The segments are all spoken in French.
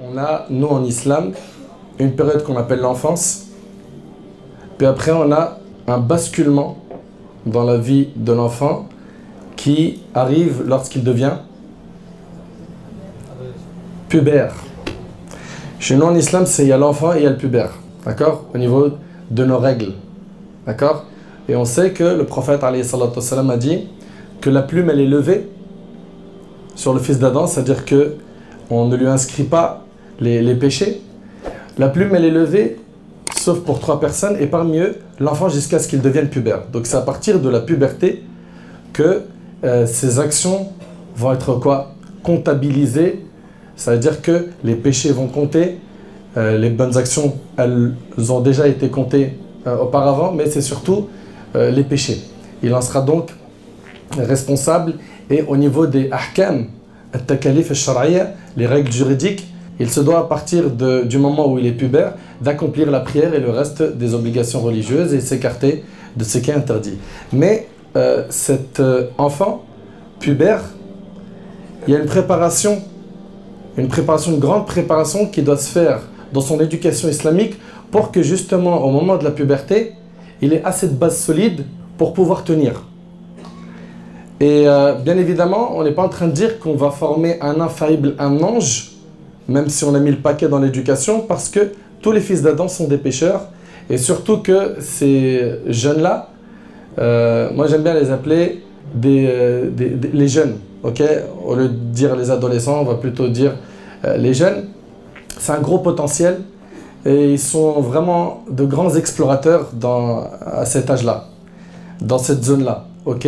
On a, nous en islam, une période qu'on appelle l'enfance. Puis après, on a un basculement dans la vie de l'enfant qui arrive lorsqu'il devient pubère. Chez nous en islam, c'est il y a l'enfant et il y a le pubère. D'accord? Au niveau de nos règles. D'accord? Et on sait que le prophète a dit que la plume elle est levée sur le fils d'Adam, c'est-à-dire que on ne lui inscrit pas les, péchés. La plume elle est levée sauf pour trois personnes et parmi eux l'enfant jusqu'à ce qu'il devienne pubère. Donc c'est à partir de la puberté que euh, ces actions vont être quoi? Comptabilisées. Ça veut dire que les péchés vont compter, euh, les bonnes actions elles ont déjà été comptées euh, auparavant, mais c'est surtout les péchés. Il en sera donc responsable et au niveau des ahkam, les règles juridiques, il se doit à partir du moment où il est pubère d'accomplir la prière et le reste des obligations religieuses et s'écarter de ce qui est interdit. Mais euh, cet euh, enfant pubère, il y a une préparation, une préparation, une grande préparation qui doit se faire dans son éducation islamique pour que justement au moment de la puberté, il ait assez de base solide pour pouvoir tenir. Et euh, bien évidemment, on n'est pas en train de dire qu'on va former un infaillible, un ange, même si on a mis le paquet dans l'éducation, parce que tous les fils d'Adam sont des pécheurs, et surtout que ces jeunes-là, euh, moi j'aime bien les appeler euh, les jeunes, ok? Au lieu de dire les adolescents, on va plutôt dire les jeunes. C'est un gros potentiel, et ils sont vraiment de grands explorateurs à cet âge-là, dans cette zone-là, ok?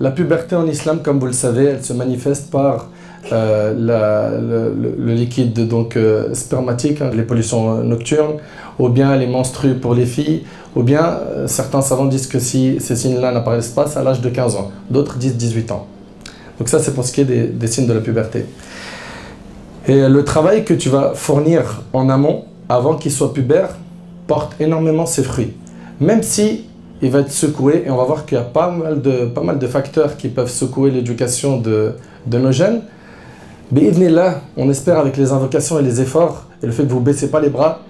La puberté en islam, comme vous le savez, elle se manifeste par euh, le, liquide donc, euh, spermatique, hein, les pollutions nocturnes, ou bien les menstrues pour les filles, ou bien euh, certains savants disent que si ces signes-là n'apparaissent pas, c'est à l'âge de 15 ans. D'autres disent 18 ans. Donc ça, c'est pour ce qui est des, des, signes de la puberté. Et le travail que tu vas fournir en amont, avant qu'il soit pubère, porte énormément ses fruits. Même si il va être secoué et on va voir qu'il y a pas mal de, pas mal de facteurs qui peuvent secouer l'éducation de, de nos jeunes. Mais là, on espère avec les invocations et les efforts et le fait que vous ne baissez pas les bras,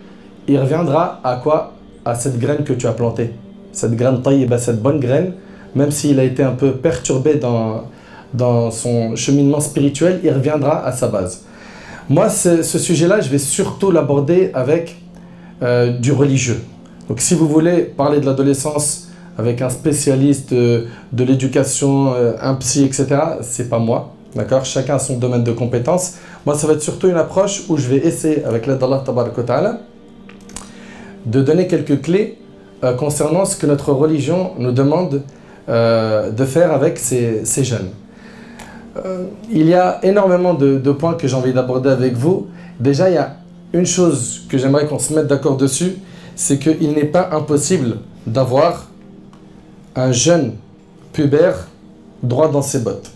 il reviendra à quoi? À cette graine que tu as plantée. Cette graine ben cette bonne graine, même s'il a été un peu perturbé dans, dans son cheminement spirituel, il reviendra à sa base. Moi, ce sujet-là, je vais surtout l'aborder avec euh, du religieux. Donc si vous voulez parler de l'adolescence avec un spécialiste de, l'éducation, euh, un psy, etc., c'est pas moi. D'accord? Chacun a son domaine de compétences. Moi, ça va être surtout une approche où je vais essayer, avec l'aide d'Allah Ta'ala, de donner quelques clés euh, concernant ce que notre religion nous demande euh, de faire avec ces, jeunes. il y a énormément de points que j'ai envie d'aborder avec vous. Déjà, il y a une chose que j'aimerais qu'on se mette d'accord dessus, c'est qu'il n'est pas impossible d'avoir un jeune pubère droit dans ses bottes.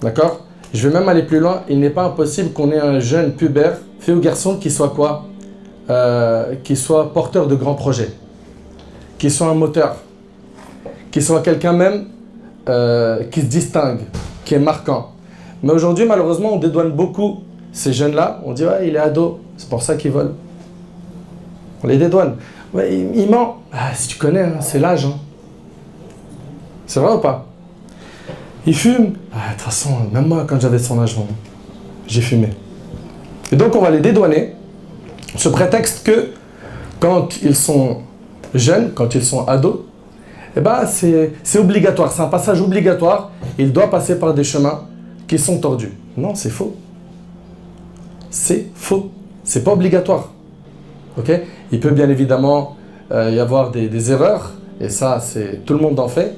D'accord? Je vais même aller plus loin. Il n'est pas impossible qu'on ait un jeune pubère, fait ou garçon, qui soit quoi? Euh, Qui soit porteur de grands projets. Qui soit un moteur. Qui soit quelqu'un même euh, qui se distingue, qui est marquant. Mais aujourd'hui, malheureusement, on dédouane beaucoup ces jeunes-là. On dit, ouais, il est ado, c'est pour ça qu'il vole. On les dédouane il, ment. Ah, si tu connais, hein, c'est l'âge. Hein. C'est vrai ou pas? Il fume. Ah, de toute façon, même moi, quand j'avais son âge, j'ai fumé. Et donc, on va les dédouaner, ce prétexte que quand ils sont jeunes, quand ils sont ados, eh ben, c'est obligatoire, c'est un passage obligatoire. Il doit passer par des chemins qui sont tordus. Non, c'est faux. C'est faux. C'est pas obligatoire. Ok? Il peut bien évidemment euh, y avoir des, erreurs, et ça, c'est tout le monde en fait.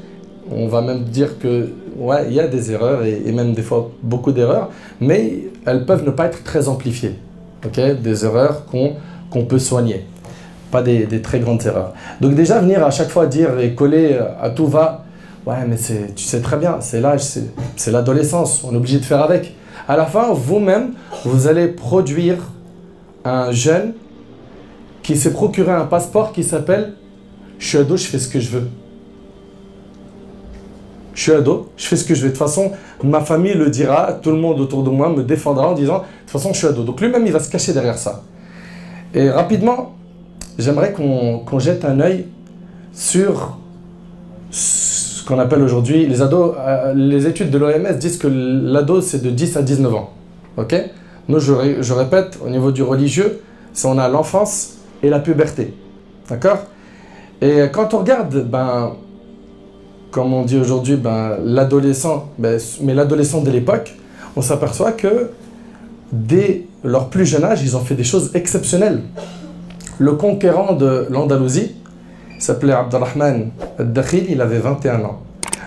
On va même dire que ouais, il y a des erreurs et, même des fois beaucoup d'erreurs, mais elles peuvent ne pas être très amplifiées. Ok? Des erreurs qu'on peut soigner, pas des, très grandes erreurs. Donc déjà venir à chaque fois dire et coller euh, à tout va, ouais, mais tu sais très bien, c'est l'âge, c'est l'adolescence, on est obligé de faire avec. À la fin, vous-même, vous allez produire un jeune qui s'est procuré un passeport qui s'appelle Je suis ado, je fais ce que je veux. Je suis ado, je fais ce que je veux. De toute façon, ma famille le dira, tout le monde autour de moi me défendra en disant, de toute façon, je suis ado. Donc lui-même, il va se cacher derrière ça. Et rapidement, j'aimerais qu'on jette un œil sur ce qu'on appelle aujourd'hui les ados. Euh, les études de l'OMS disent que l'ado, c'est de 10 à 19 ans. Ok? Nous, je, je répète, au niveau du religieux, c'est on a l'enfance et la puberté. D'accord? Et quand on regarde, ben, comme on dit aujourd'hui, ben, l'adolescent, ben, mais l'adolescent de l'époque, on s'aperçoit que dès leur plus jeune âge, ils ont fait des choses exceptionnelles. Le conquérant de l'Andalousie s'appelait Abdurrahman al-Dakhil, il avait 21 ans.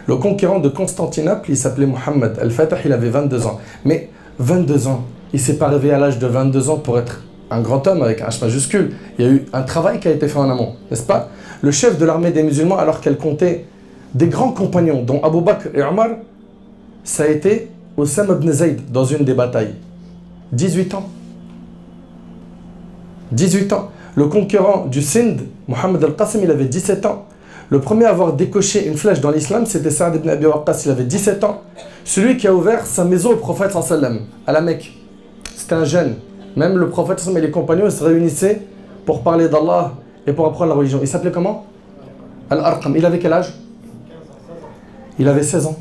Le conquérant de Constantinople, il s'appelait Mohammed al-Fatah, il avait 22 ans. Mais 22 ans, il s'est pas réveillé à l'âge de 22 ans pour être un grand homme avec un H majuscule. Il y a eu un travail qui a été fait en amont, n'est-ce pas? Le chef de l'armée des musulmans, alors qu'elle comptait des grands compagnons, dont Abu Bakr et Omar, ça a été Osama ibn Zayd dans une des batailles. 18 ans. 18 ans. Le conquérant du Sind, Mohammed al-Qasim, il avait 17 ans. Le premier à avoir décoché une flèche dans l'islam, c'était Saad ibn Abi Waqqas, il avait 17 ans. Celui qui a ouvert sa maison au prophète à la Mecque. C'était un jeune. Même le prophète et les compagnons se réunissaient pour parler d'Allah et pour apprendre la religion. Il s'appelait comment? Al-Arqam. Il avait quel âge? Il avait 16 ans.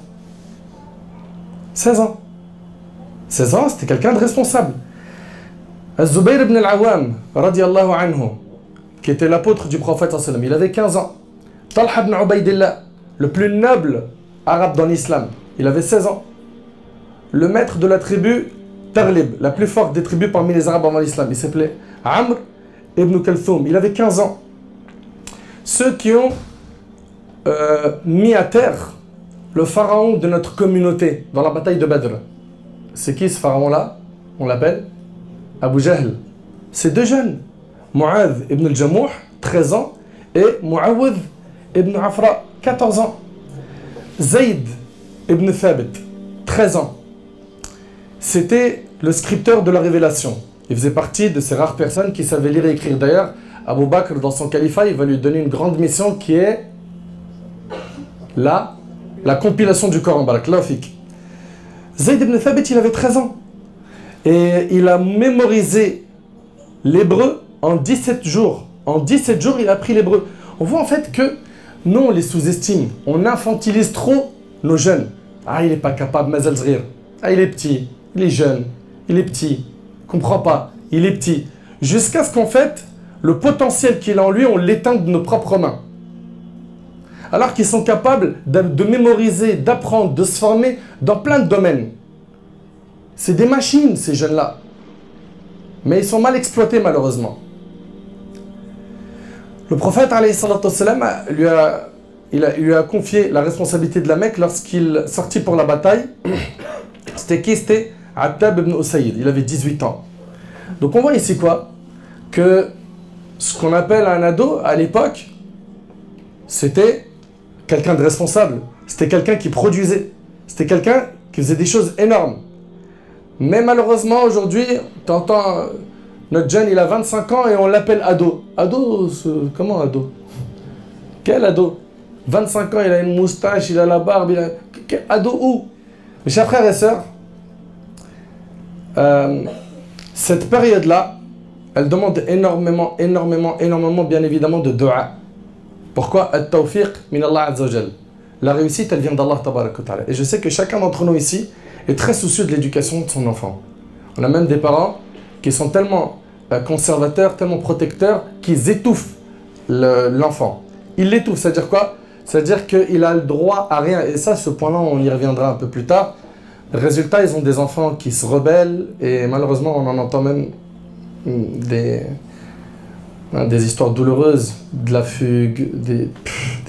16 ans. 16 ans, c'était quelqu'un de responsable. Az-Zubayr ibn al-Awam, radiallahu anhu, qui était l'apôtre du prophète, il avait 15 ans. Talha ibn Ubaidillah, le plus noble arabe dans l'islam, il avait 16 ans. Le maître de la tribu La plus forte des tribus parmi les arabes avant l'islam, il s'appelait Amr ibn Kalthoum, il avait 15 ans. Ceux qui ont euh, mis à terre le pharaon de notre communauté dans la bataille de Badr, c'est qui ce pharaon-là? On l'appelle Abu Jahl. C'est deux jeunes. Mu'adh ibn al-Jamouh, 13 ans, et Mu'awidh ibn Afra, 14 ans. Zayd ibn Thabit, 13 ans. C'était le scripteur de la révélation. Il faisait partie de ces rares personnes qui savaient lire et écrire. D'ailleurs, Abu Bakr, dans son califat, il va lui donner une grande mission qui est la, la compilation du Coran. Zayd ibn Thabit, il avait 13 ans. Et il a mémorisé l'hébreu en 17 jours. En 17 jours, il a appris l'hébreu. On voit en fait que nous, on les sous-estime. On infantilise trop nos jeunes. Ah, il n'est pas capable, mais. Ah, il est petit, il est jeune, il est petit. Comprends pas, il est petit. Jusqu'à ce qu'en fait, le potentiel qu'il a en lui, on l'éteint de nos propres mains. Alors qu'ils sont capables de mémoriser, d'apprendre, de se former dans plein de domaines. C'est des machines, ces jeunes-là. Mais ils sont mal exploités, malheureusement. Le prophète, lui a, lui a confié la responsabilité de la Mecque lorsqu'il sortit pour la bataille. C'était qui? C'était Attab ibn Usayd. Il avait 18 ans. Donc on voit ici quoi? Que ce qu'on appelle un ado à l'époque, c'était quelqu'un de responsable. C'était quelqu'un qui produisait. C'était quelqu'un qui faisait des choses énormes. Mais malheureusement, aujourd'hui, tu entends notre jeune, il a 25 ans et on l'appelle ado. Ado, comment ado? Quel ado? 25 ans, il a une moustache, il a la barbe, il a... Ado où? Mes chers frères et sœurs, euh, cette période-là, elle demande énormément, énormément, énormément, bien évidemment, de dua. Pourquoi? La réussite, elle vient d'Allah Et je sais que chacun d'entre nous ici, est très soucieux de l'éducation de son enfant. On a même des parents qui sont tellement euh, conservateurs, tellement protecteurs, qu'ils étouffent l'enfant. Ils l'étouffent, c'est-à-dire quoi? C'est-à-dire qu'il a le droit à rien. Et ça, ce point-là, on y reviendra un peu plus tard. Résultat, ils ont des enfants qui se rebellent et malheureusement, on en entend même des, hein, des histoires douloureuses, de la fugue, des,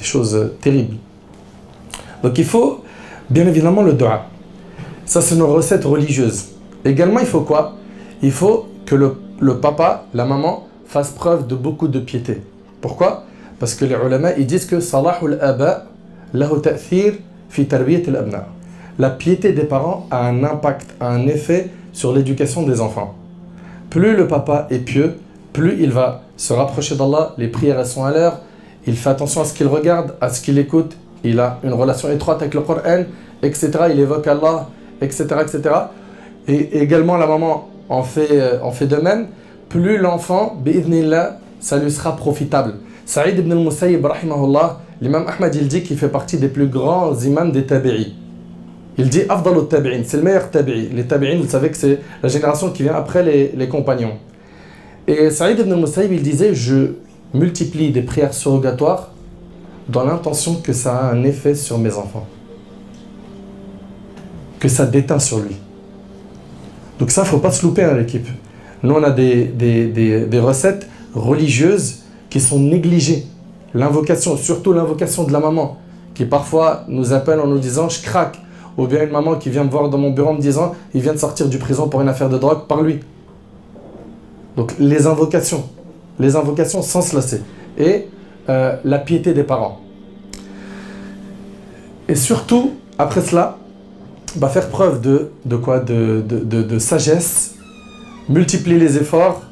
choses terribles. Donc il faut bien évidemment le dua. Ça, c'est nos recettes religieuses. Également, il faut quoi? Il faut que le, papa, la maman, fasse preuve de beaucoup de piété. Pourquoi? Parce que les ulama, ils disent que salahul aba lahu ta'thir fi tarbiyat al-abna. La piété des parents a un impact, un effet sur l'éducation des enfants. Plus le papa est pieux, plus il va se rapprocher d'Allah, les prières sont à l'heure, il fait attention à ce qu'il regarde, à ce qu'il écoute, il a une relation étroite avec le Coran, etc. Il évoque Allah, etc. etc. Et également la maman en fait, euh, de même. Plus l'enfant, ça lui sera profitable. Saïd ibn al-Musayyib, l'imam Ahmad, il dit qu'il fait partie des plus grands imams des tabi'i. Il dit Afdal tabi'in, c'est le meilleur tabi'i. Les tabi'in, vous savez que c'est la génération qui vient après les, compagnons. Et Saïd ibn al-Musayyib, il disait Je multiplie des prières surrogatoires dans l'intention que ça a un effet sur mes enfants. Que ça déteint sur lui. Donc ça, il ne faut pas se louper à hein, l'équipe. Nous, on a des, des, recettes religieuses qui sont négligées. L'invocation, surtout l'invocation de la maman, qui parfois nous appelle en nous disant « je craque ». Ou bien une maman qui vient me voir dans mon bureau en me disant « il vient de sortir du prison pour une affaire de drogue par lui ». Donc les invocations, les invocations sans se lasser. Et euh, la piété des parents. Et surtout, après cela, bah, faire preuve de, quoi de, sagesse, multiplier les efforts,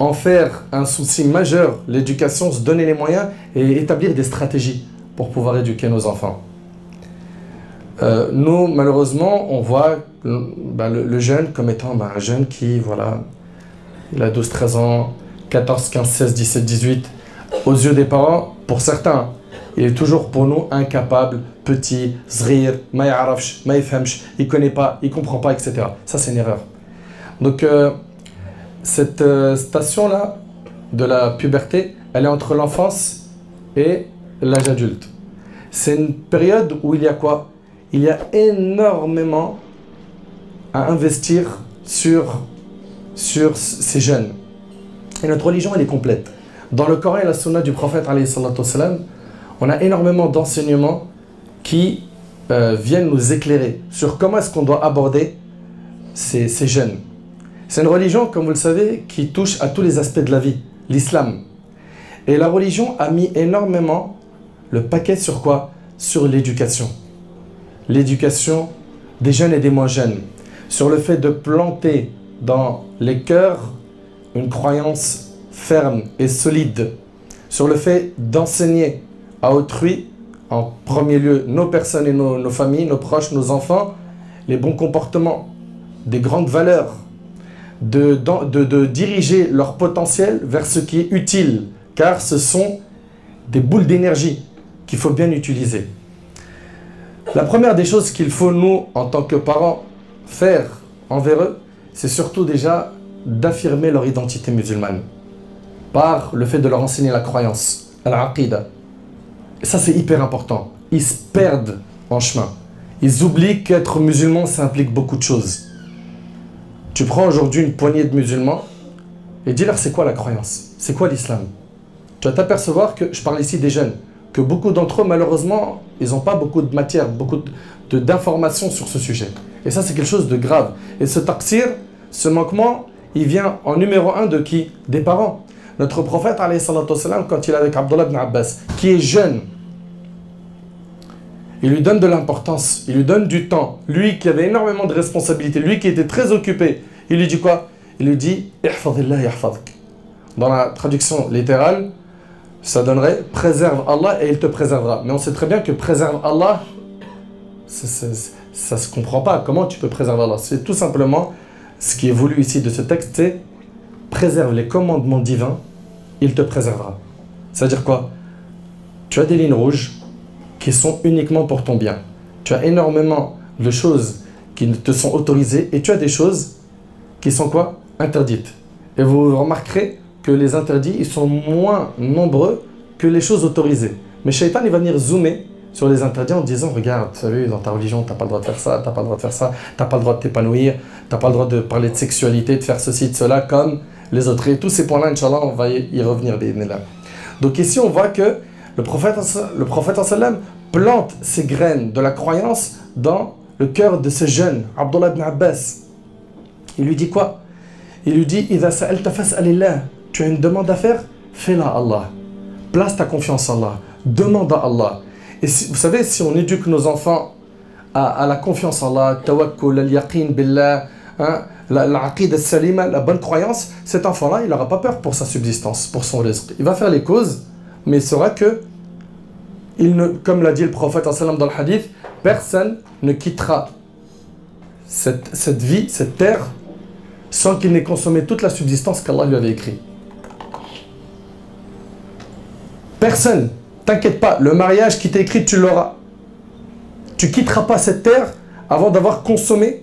en faire un souci majeur, l'éducation, se donner les moyens et établir des stratégies pour pouvoir éduquer nos enfants. Euh, nous, malheureusement, on voit le, jeune comme étant bah, un jeune qui, voilà, il a 12, 13 ans, 14, 15, 16, 17, 18. Aux yeux des parents, pour certains, il est toujours pour nous incapable, petit, zrir, ma ya'arafsh, ma il connaît pas, il comprend pas, etc. Ça, c'est une erreur. Donc, euh, cette euh, station-là de la puberté, elle est entre l'enfance et l'âge adulte. C'est une période où il y a quoi? Il y a énormément à investir sur, sur ces jeunes. Et notre religion, elle est complète. Dans le Coran et la Sunna du prophète, on a énormément d'enseignements qui euh, viennent nous éclairer sur comment est-ce qu'on doit aborder ces, ces jeunes. C'est une religion, comme vous le savez, qui touche à tous les aspects de la vie, l'islam. Et la religion a mis énormément le paquet sur quoi? Sur l'éducation. L'éducation des jeunes et des moins jeunes. Sur le fait de planter dans les cœurs une croyance ferme et solide. Sur le fait d'enseigner à autrui, en premier lieu nos personnes et nos, familles, nos proches, nos enfants, les bons comportements, des grandes valeurs, de, diriger leur potentiel vers ce qui est utile, car ce sont des boules d'énergie qu'il faut bien utiliser. La première des choses qu'il faut, nous, en tant que parents, faire envers eux, c'est surtout déjà d'affirmer leur identité musulmane par le fait de leur enseigner la croyance, al-aqidah. Ça, c'est hyper important. Ils se perdent en chemin. Ils oublient qu'être musulman, ça implique beaucoup de choses. Tu prends aujourd'hui une poignée de musulmans et dis-leur c'est quoi la croyance? C'est quoi l'islam? Tu vas t'apercevoir que, je parle ici des jeunes, que beaucoup d'entre eux, malheureusement, ils n'ont pas beaucoup de matière, beaucoup d'informations sur ce sujet. Et ça, c'est quelque chose de grave. Et ce taqsir, ce manquement, il vient en numéro un de qui? Des parents. Notre prophète, quand il est avec Abdullah ibn Abbas, qui est jeune, il lui donne de l'importance, il lui donne du temps. Lui qui avait énormément de responsabilités, lui qui était très occupé, il lui dit quoi? Il lui dit Dans la traduction littérale, ça donnerait préserve Allah et il te préservera. Mais on sait très bien que préserve Allah, ça ne se comprend pas. Comment tu peux préserver Allah? C'est tout simplement ce qui est voulu ici de ce texte, c'est préserve les commandements divins il te préservera. C'est-à-dire quoi? Tu as des lignes rouges qui sont uniquement pour ton bien. Tu as énormément de choses qui te sont autorisées et tu as des choses qui sont quoi? Interdites. Et vous remarquerez que les interdits, ils sont moins nombreux que les choses autorisées. Mais Shaitan, il va venir zoomer sur les interdits en disant Regarde, vu, dans ta religion, tu n'as pas le droit de faire ça, tu n'as pas le droit de faire ça, tu n'as pas le droit de t'épanouir, tu n'as pas le droit de parler de sexualité, de faire ceci, de cela, comme les autres. Et tous ces points-là, Inch'Allah, on va y revenir. Donc ici, on voit que le prophète, le prophète plante ces graines de la croyance dans le cœur de ce jeune, Abdullah ibn Abbas. Il lui dit quoi? Il lui dit Tu as une demande à faire Fais-la Allah. Place ta confiance en Allah. Demande à Allah. Et vous savez, si on éduque nos enfants à, la confiance en Allah, tawakkul, al-yaqin billah, hein, la, la salima, la bonne croyance, cet enfant-là, il n'aura pas peur pour sa subsistance, pour son risque. Il va faire les causes, mais il saura que comme l'a dit le prophète dans le hadith, personne ne quittera cette, cette vie, cette terre, sans qu'il n'ait consommé toute la subsistance qu'Allah lui avait écrite. Personne, t'inquiète pas, le mariage qui t'est écrit, tu l'auras. Tu quitteras pas cette terre avant d'avoir consommé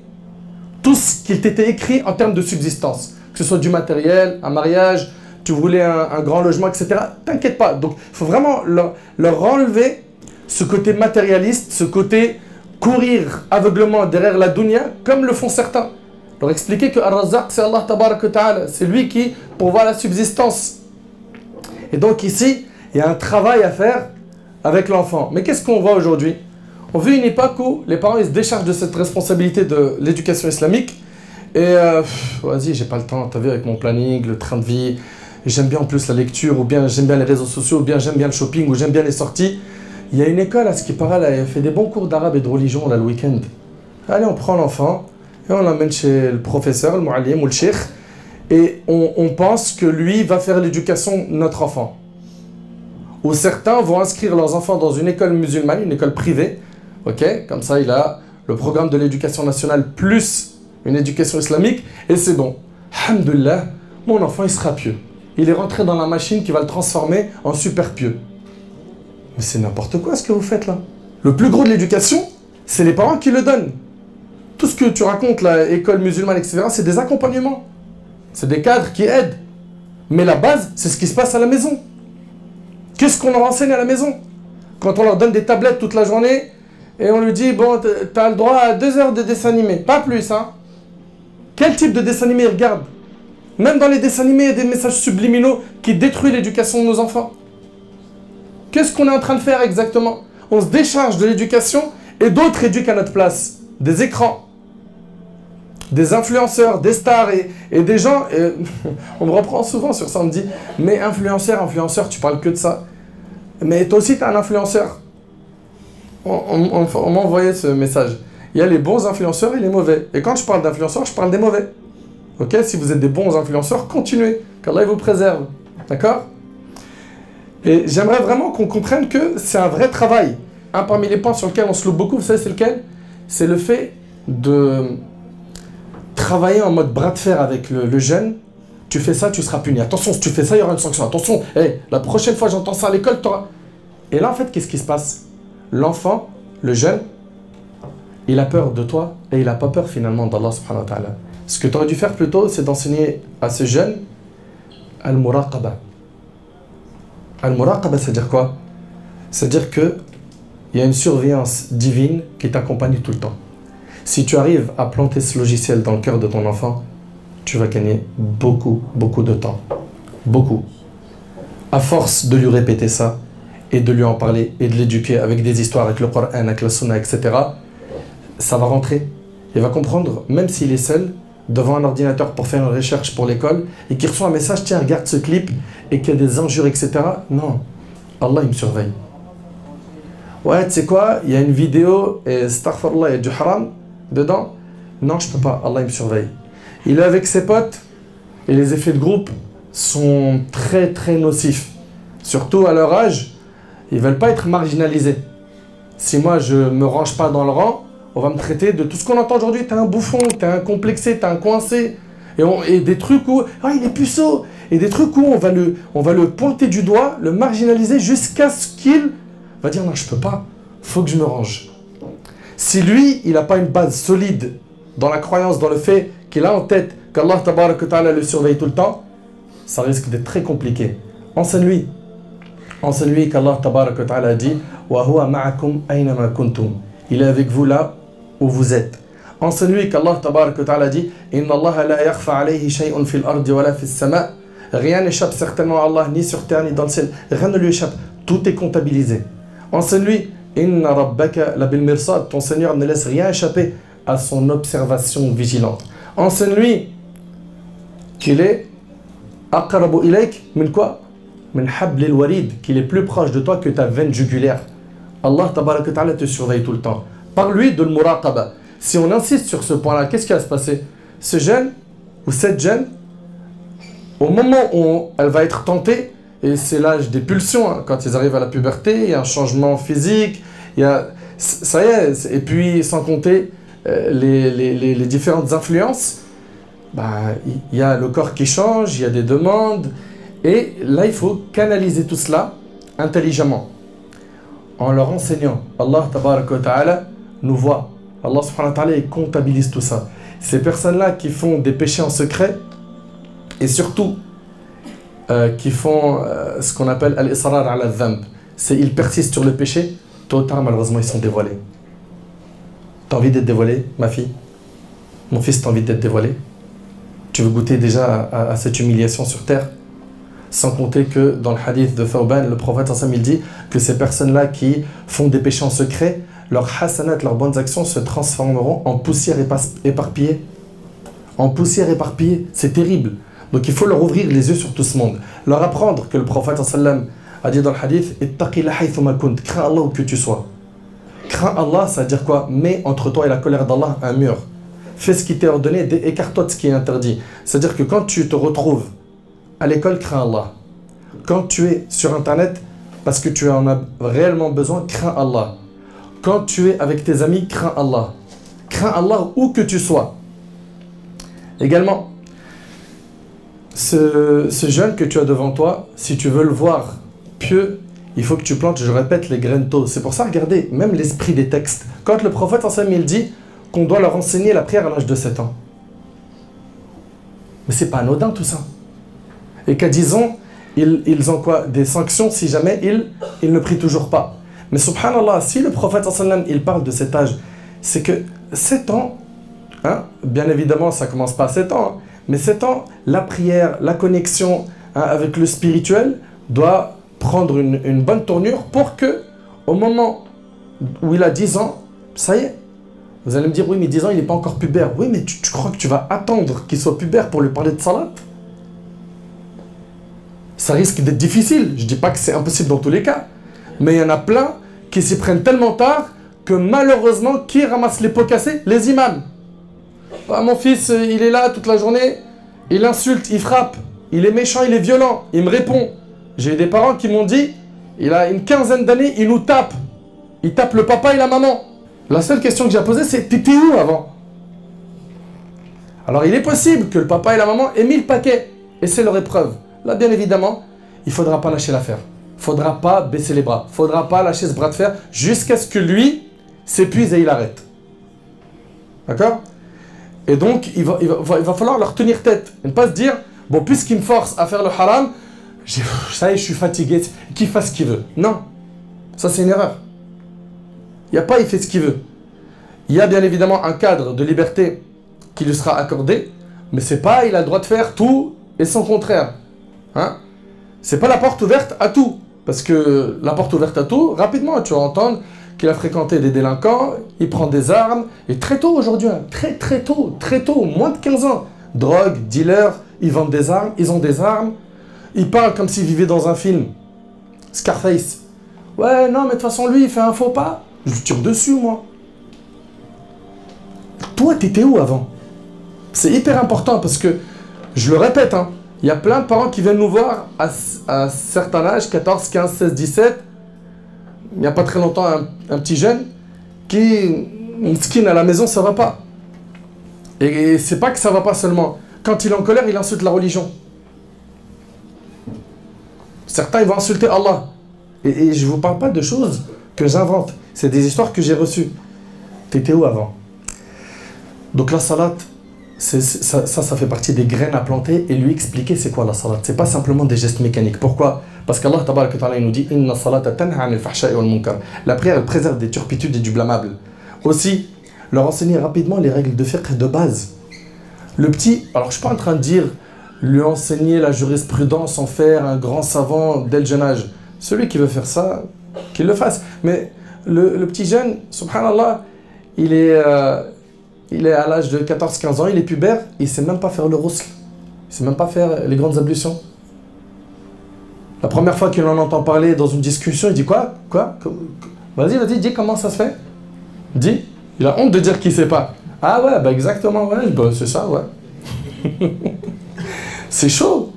tout ce qui t'était écrit en termes de subsistance. Que ce soit du matériel, un mariage, tu voulais un, grand logement, etc. T'inquiète pas. Donc, il faut vraiment leur, enlever ce côté matérialiste, ce côté courir aveuglement derrière la dunya, comme le font certains. Leur expliquer que Ar-Razzaq, c'est Allah Ta'ala, c'est lui qui pourvoit la subsistance. Et donc ici, il y a un travail à faire avec l'enfant. Mais qu'est-ce qu'on voit aujourd'hui? On vit une époque où les parents se déchargent de cette responsabilité de l'éducation islamique. Et euh, vas-y, j'ai pas le temps, t'as vu, avec mon planning, le train de vie, j'aime bien en plus la lecture, ou bien j'aime bien les réseaux sociaux, ou bien j'aime bien le shopping, ou j'aime bien les sorties. Il y a une école, à ce qui paraît, elle fait des bons cours d'arabe et de religion le week-end. Allez, on prend l'enfant et on l'emmène chez le professeur, le muallim ou le sheikh, et on, on pense que lui va faire l'éducation de notre enfant. Ou certains vont inscrire leurs enfants dans une école musulmane, une école privée, ok? Comme ça, il a le programme de l'éducation nationale plus une éducation islamique, et c'est bon. Alhamdulillah, mon enfant, il sera pieux. Il est rentré dans la machine qui va le transformer en super pieux. Mais c'est n'importe quoi ce que vous faites là. Le plus gros de l'éducation, c'est les parents qui le donnent. Tout ce que tu racontes, la école musulmane, etc., c'est des accompagnements. C'est des cadres qui aident. Mais la base, c'est ce qui se passe à la maison. Qu'est-ce qu'on leur enseigne à la maison Quand on leur donne des tablettes toute la journée et on lui dit, bon, tu as le droit à deux heures de dessin animé, pas plus, hein. Quel type de dessin animé ils regardent? Même dans les dessins animés, il y a des messages subliminaux qui détruisent l'éducation de nos enfants. Qu'est-ce qu'on est en train de faire exactement? On se décharge de l'éducation et d'autres éduquent à notre place. Des écrans, des influenceurs, des stars et, des gens. on me reprend souvent sur ça, on me dit Mais influenceur, influenceur, tu parles que de ça. Mais toi aussi, tu es un influenceur. On, m'a envoyé ce message. Il y a les bons influenceurs et les mauvais. Et quand je parle d'influenceurs, je parle des mauvais. Ok Si vous êtes des bons influenceurs, continuez. Qu'Allah vous préserve. D'accord? Et j'aimerais vraiment qu'on comprenne que c'est un vrai travail. Un parmi les points sur lesquels on se loupe beaucoup, vous savez, c'est lequel? C'est le fait de travailler en mode bras de fer avec le, jeune. Tu fais ça, tu seras puni. Attention, si tu fais ça, il y aura une sanction. Attention, hey, la prochaine fois j'entends ça à l'école, tu auras... Et là, en fait, qu'est-ce qui se passe? L'enfant, le jeune, il a peur de toi et il n'a pas peur finalement d'Allah subhanahu. Ce que tu aurais dû faire plutôt, c'est d'enseigner à ce jeune al-muraqaba Al-Muraqaba, c'est-à-dire quoi? C'est-à-dire que il y a une surveillance divine qui t'accompagne tout le temps. Si tu arrives à planter ce logiciel dans le cœur de ton enfant, tu vas gagner beaucoup, beaucoup de temps. Beaucoup. À force de lui répéter ça, et de lui en parler, et de l'éduquer avec des histoires, avec le Coran, avec la Sunna, etc., ça va rentrer. Il va comprendre, même s'il est seul, devant un ordinateur pour faire une recherche pour l'école et qui reçoit un message, tiens, regarde ce clip et qu'il y a des injures, etc. Non, Allah, il me surveille. Ouais, tu sais quoi, il y a une vidéo et il y du haram dedans. Non, je peux pas, Allah, il me surveille. Il est avec ses potes et les effets de groupe sont très, très nocifs. Surtout à leur âge, ils veulent pas être marginalisés. Si moi, je me range pas dans le rang, on va me traiter de tout ce qu'on entend aujourd'hui. T'es un bouffon, t'es un complexé, t'es un coincé. Et, et, des trucs où, ah, il est puceau. Et des trucs où on va le, on va le pointer du doigt, le marginaliser jusqu'à ce qu'il va dire non, je peux pas, faut que je me range. Si lui, il n'a pas une base solide dans la croyance, dans le fait qu'il a en tête qu'Allah le surveille tout le temps, ça risque d'être très compliqué. Enseigne-lui. Enseigne-lui qu'Allah a dit Il est avec vous là où vous êtes. Enseigne-lui qu'Allah ta'ala dit Inna Allah la Rien n'échappe certainement à Allah, ni sur terre, ni dans le ciel. Rien ne lui échappe. Tout est comptabilisé. Enseigne-lui Inna rabbaka la bil mirsad. Ton Seigneur ne laisse rien échapper à son observation vigilante. Enseigne-lui qu'il est aqrabu ilayk min quoi? Min warid, qu'il est plus proche de toi que ta veine jugulaire. Allah ta'ala te surveille tout le temps. Parle-lui de l'muraqaba. Si on insiste sur ce point-là, qu'est-ce qui va se passer? Ce jeune ou cette jeune, au moment où elle va être tentée, et c'est l'âge des pulsions. hein. Quand ils arrivent à la puberté, il y a un changement physique, il y a... Ça y est, et puis sans compter euh, les, différentes influences, bah, il y a le corps qui change, il y a des demandes, et là il faut canaliser tout cela intelligemment, en leur enseignant. Allah ta'ala nous voit. Allah subhanahu wa ta'ala il comptabilise tout ça. Ces personnes-là qui font des péchés en secret, et surtout euh, qui font euh, ce qu'on appelle al-israr ala dhanb, c'est ils persistent sur le péché, tôt tard malheureusement ils sont dévoilés. T'as envie d'être dévoilé, ma fille? Mon fils, t'as envie d'être dévoilé? Tu veux goûter déjà à, cette humiliation sur terre? Sans compter que dans le hadith de Thawban, le prophète il dit que ces personnes-là qui font des péchés en secret, leurs hasanat, leurs bonnes actions se transformeront en poussière éparpillée. En poussière éparpillée, c'est terrible. Donc il faut leur ouvrir les yeux sur tout ce monde. Leur apprendre que le prophète sallam, a dit dans le hadith. Crains Allah où que tu sois. Crains Allah, ça veut dire quoi? Mets entre toi et la colère d'Allah un mur. Fais ce qui t'est ordonné, écarte-toi de ce qui est interdit. C'est-à-dire que quand tu te retrouves à l'école, crains Allah. Quand tu es sur Internet, parce que tu en as réellement besoin, crains Allah. Quand tu es avec tes amis, crains Allah. Crains Allah où que tu sois. Également, ce, jeune que tu as devant toi, si tu veux le voir pieux, il faut que tu plantes, je répète, les graines tôt. C'est pour ça, regardez, même l'esprit des textes. Quand le prophète en il dit qu'on doit leur enseigner la prière à l'âge de 7 ans. Mais c'est pas anodin tout ça. Et qu'à 10 ans, ils, ont quoi? Des sanctions si jamais ils, ils ne prient toujours pas. Mais subhanallah, si le prophète il parle de cet âge, c'est que 7 ans, hein, bien évidemment ça commence pas à 7 ans, hein, mais 7 ans, la prière, la connexion hein, avec le spirituel doit prendre une, bonne tournure pour que au moment où il a 10 ans, ça y est. Vous allez me dire, oui, mais 10 ans, il n'est pas encore pubère. Oui, mais tu, tu crois que tu vas attendre qu'il soit pubère pour lui parler de salat? Ça risque d'être difficile. Je dis pas que c'est impossible dans tous les cas. Mais il y en a plein qui s'y prennent tellement tard que malheureusement, qui ramasse les pots cassés? Les imams. Ah, mon fils, euh, il est là toute la journée, il insulte, il frappe, il est méchant, il est violent, il me répond. J'ai eu des parents qui m'ont dit, il a une quinzaine d'années, il nous tape. Il tape le papa et la maman. La seule question que j'ai posée, c'est t'étais où avant? Alors il est possible que le papa et la maman aient mis le paquet. Et c'est leur épreuve. Là, bien évidemment, il faudra pas lâcher l'affaire. Faudra pas baisser les bras. Faudra pas lâcher ce bras de fer jusqu'à ce que lui s'épuise et il arrête. D'accord? Et donc, il va, il, va, il va falloir leur tenir tête. Et ne pas se dire, bon, puisqu'il me force à faire le haram, ça y est, je suis fatigué, qu'il fasse ce qu'il veut. Non. Ça, c'est une erreur. Il n'y a pas, il fait ce qu'il veut. Il y a bien évidemment un cadre de liberté qui lui sera accordé, mais c'est pas, il a le droit de faire tout et son contraire. Hein? C'est pas la porte ouverte à tout. Parce que la porte ouverte à tout, rapidement, tu vas entendre qu'il a fréquenté des délinquants, il prend des armes, et très tôt aujourd'hui, hein, très très tôt, très tôt, moins de 15 ans, drogue, dealer, ils vendent des armes, ils ont des armes, ils parlent comme s'ils vivaient dans un film. Scarface. Ouais, non, mais de toute façon, lui, il fait un faux pas, je lui tire dessus, moi. Toi, t'étais où avant? C'est hyper important parce que, je le répète, hein, il y a plein de parents qui viennent nous voir à, à un certain âge, 14, 15, 16, 17. Il n'y a pas très longtemps, un, petit jeune qui, skin à la maison, ça va pas. Et c'est pas que ça va pas seulement. Quand il est en colère, il insulte la religion. Certains, ils vont insulter Allah. Et, et je vous parle pas de choses que j'invente. C'est des histoires que j'ai reçues. T'étais où avant? Donc la c'est- ça, ça, fait partie des graines à planter et lui expliquer c'est quoi la salat. C'est pas simplement des gestes mécaniques. Pourquoi? Parce qu'Allah nous dit Inna salata. La prière, elle préserve des turpitudes et du blâmable. Aussi, leur enseigner rapidement les règles de fiqh de base. Le petit, alors je suis pas en train de dire lui enseigner la jurisprudence, en faire un grand savant dès le jeune âge. Celui qui veut faire ça, qu'il le fasse. Mais le, le petit jeune, subhanallah, il est, euh, il est à l'âge de 14-15 ans, il est pubère, il sait même pas faire le rousl. Il sait même pas faire les grandes ablutions. La première fois qu'il en entend parler dans une discussion, il dit quoi? Quoi? Vas-y, vas-y, dis comment ça se fait. Dis. Il a honte de dire qu'il sait pas. Ah ouais, bah exactement, ouais, bah c'est ça, ouais. c'est chaud.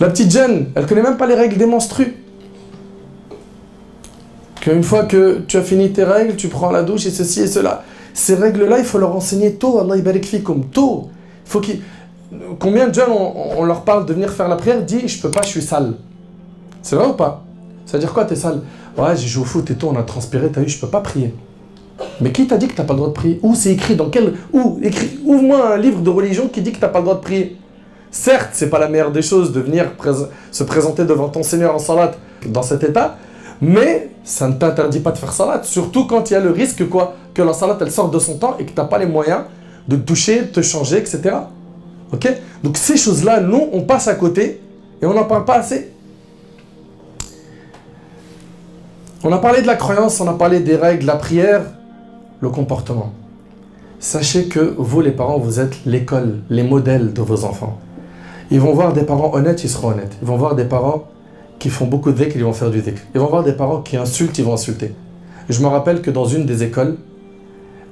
La petite jeune, elle connaît même pas les règles des menstrues. Qu'une fois que tu as fini tes règles, tu prends la douche et ceci et cela. Ces règles-là, il faut leur enseigner tôt, Allah comme tôt. Il faut qu'ils... Combien de jeunes, on, leur parle de venir faire la prière, dit je peux pas, je suis sale. C'est vrai ou pas? Ça veut dire quoi, t'es sale? Ouais, j'ai joué au foot et tout, on a transpiré, t'as vu, je peux pas prier. Mais qui t'a dit que t'as pas le droit de prier? Où c'est écrit Dans quel Où écrit Ouvre-moi un livre de religion qui dit que t'as pas le droit de prier. Certes, c'est pas la meilleure des choses de venir se présenter devant ton Seigneur en salat dans cet état, mais ça ne t'interdit pas de faire salat, surtout quand il y a le risque quoi, que la salat elle sorte de son temps et que tu n'as pas les moyens de te toucher, de te changer, etc. Ok? Donc ces choses-là, nous, on passe à côté et on n'en parle pas assez. On a parlé de la croyance, on a parlé des règles, la prière, le comportement. Sachez que vous, les parents, vous êtes l'école, les modèles de vos enfants. Ils vont voir des parents honnêtes, ils seront honnêtes. Ils vont voir des parents qui font beaucoup de dhikr, ils vont faire du dhikr. Ils vont voir des parents qui insultent, ils vont insulter. Je me rappelle que dans une des écoles,